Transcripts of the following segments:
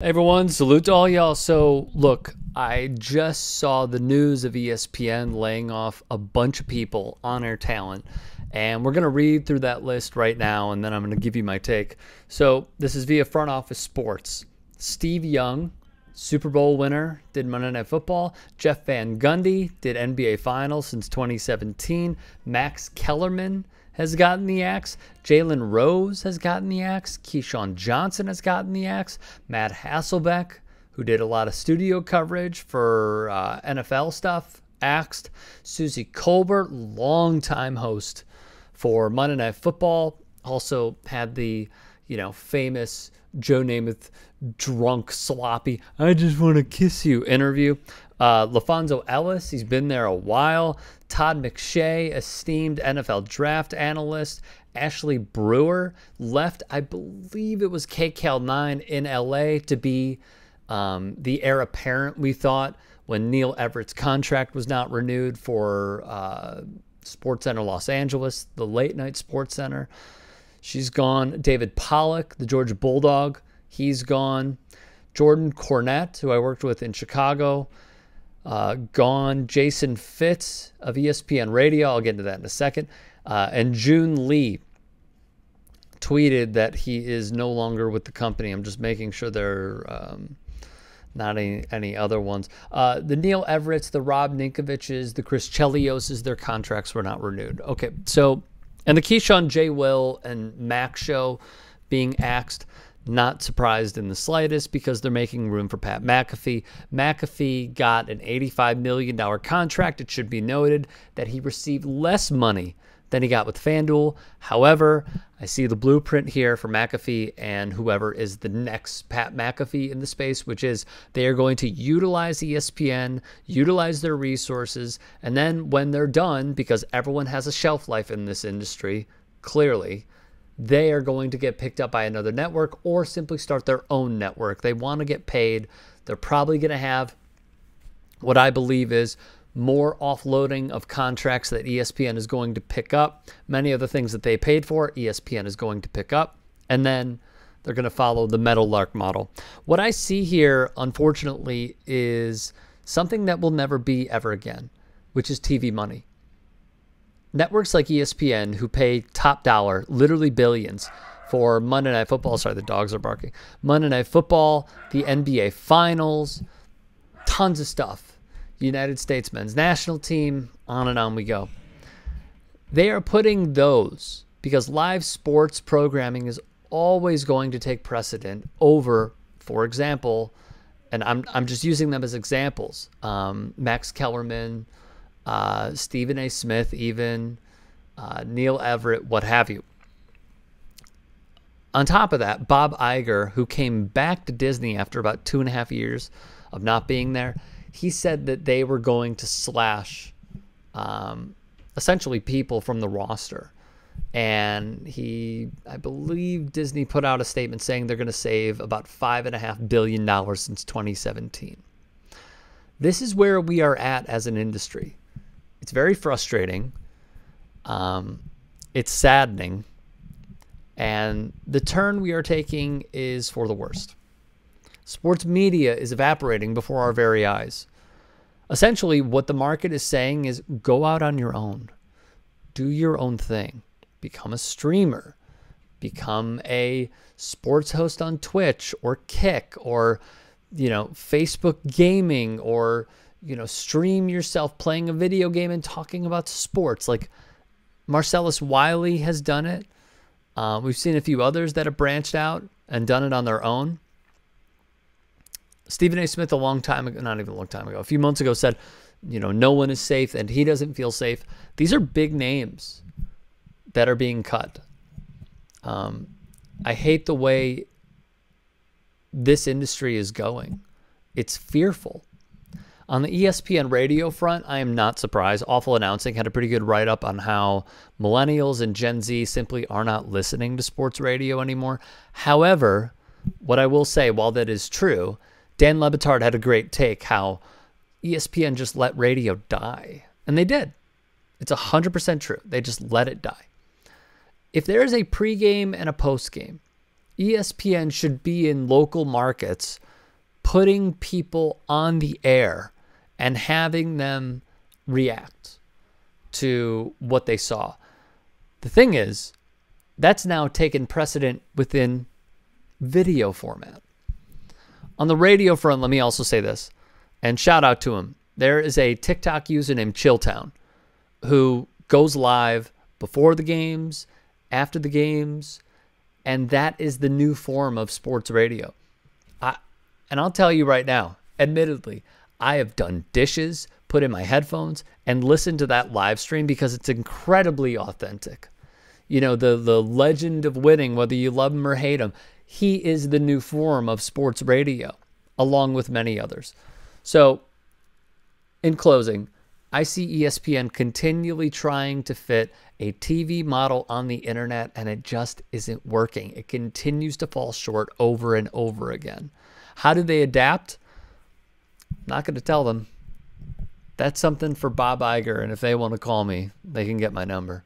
Hey everyone, salute to all y'all. So, look, I just saw the news of ESPN laying off a bunch of people on air talent, and we're going to read through that list right now, and then I'm going to give you my take. So, this is via Front Office Sports. Steve Young, Super Bowl winner, did Monday Night Football. Jeff Van Gundy did NBA Finals since 2017. Max Kellerman has gotten the axe. Jalen Rose has gotten the axe. Keyshawn Johnson has gotten the axe. Matt Hasselbeck, who did a lot of studio coverage for uh, NFL stuff, axed. Suzy Kolber, longtime host for Monday Night Football, also had the you know famous Joe Namath drunk sloppy I just want to kiss you interview. Uh, LaPhonso Ellis, he's been there a while. Todd McShay, esteemed NFL draft analyst. Ashley Brewer left, I believe it was KCAL 9 in LA to be um, the heir apparent, we thought, when Neil Everett's contract was not renewed for uh, SportsCenter Los Angeles, the late night Sports Center. She's gone. David Pollack, the Georgia Bulldog, he's gone. Jordan Cornette, who I worked with in Chicago, uh, gone. Jason Fitz of ESPN Radio, I'll get into that in a second. Uh, and Joon Lee tweeted that he is no longer with the company. I'm just making sure they're um, not any, any other ones. Uh, the Neil Everett's, the Rob Ninkovich's, the Chris Chelioses, their contracts were not renewed. Okay, so, and the Keyshawn J. Will and Mac show being axed. Not surprised in the slightest because they're making room for Pat McAfee. McAfee got an $85 million contract. It should be noted that he received less money than he got with FanDuel. However, I see the blueprint here for McAfee and whoever is the next Pat McAfee in the space, which is they are going to utilize ESPN, utilize their resources, and then when they're done, because everyone has a shelf life in this industry, clearly, they are going to get picked up by another network or simply start their own network. They want to get paid. They're probably going to have what I believe is more offloading of contracts that ESPN is going to pick up. Many of the things that they paid for, ESPN is going to pick up. And then they're going to follow the Meadowlark model. What I see here, unfortunately, is something that will never be ever again, which is TV money. Networks like ESPN, who pay top dollar, literally billions, for Monday Night Football. Sorry, the dogs are barking. Monday Night Football, the NBA Finals, tons of stuff. United States men's national team, on and on we go. They are putting those because live sports programming is always going to take precedent over, for example, and I'm, I'm just using them as examples. Um, Max Kellerman, uh, Stephen A. Smith, even uh, Neil Everett, what have you. On top of that, Bob Iger, who came back to Disney after about two and a half years of not being there, he said that they were going to slash um, essentially people from the roster. And he, I believe Disney put out a statement saying they're going to save about $5.5 billion since 2017. This is where we are at as an industry. It's very frustrating. Um, it's saddening. And the turn we are taking is for the worst. Sports media is evaporating before our very eyes. Essentially, what the market is saying is go out on your own, do your own thing, become a streamer, become a sports host on Twitch or Kick or, you know, Facebook gaming or you know, stream yourself playing a video game and talking about sports. Like Marcellus Wiley has done it. Uh, we've seen a few others that have branched out and done it on their own. Stephen A. Smith, a long time ago, not even a long time ago, a few months ago, said, you know, no one is safe and he doesn't feel safe. These are big names that are being cut. Um, I hate the way this industry is going. It's fearful. On the ESPN radio front, I am not surprised. Awful Announcing had a pretty good write up on how millennials and Gen Z simply are not listening to sports radio anymore. However, what I will say, while that is true, Dan Le Batard had a great take how ESPN just let radio die. And they did. It's 100% true. They just let it die. If there is a pregame and a postgame, ESPN should be in local markets putting people on the air and having them react to what they saw. The thing is, that's now taken precedent within video format. On the radio front, let me also say this, and shout out to him. There is a TikTok user named Chilltown who goes live before the games, after the games, and that is the new form of sports radio. I, and I'll tell you right now, admittedly, I have done dishes, put in my headphones, and listened to that live stream because it's incredibly authentic. You know, the the legend of winning, whether you love him or hate him, he is the new form of sports radio, along with many others. So, in closing, I see ESPN continually trying to fit a TV model on the internet, and it just isn't working. It continues to fall short over and over again. How do they adapt? Not going to tell them. That's something for Bob Iger, and if they want to call me, they can get my number.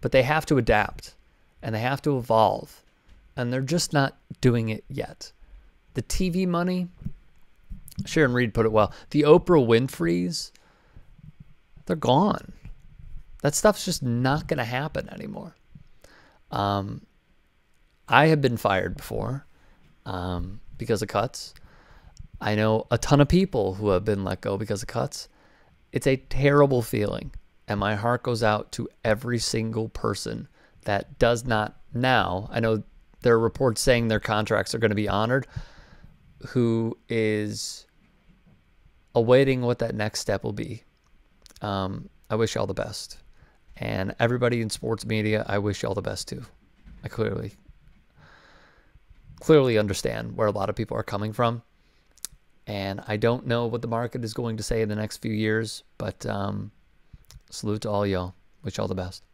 But they have to adapt, and they have to evolve, and they're just not doing it yet. The TV money, Sharon Reed put it well. The Oprah Winfrey's, they're gone. That stuff's just not going to happen anymore. Um, I have been fired before um, because of cuts. I know a ton of people who have been let go because of cuts. It's a terrible feeling. And my heart goes out to every single person that does not now. I know there are reports saying their contracts are going to be honored, who is awaiting what that next step will be. Um, I wish you all the best. And everybody in sports media, I wish you all the best too. I clearly clearly understand where a lot of people are coming from. And I don't know what the market is going to say in the next few years, but um, salute to all y'all. Wish y'all the best.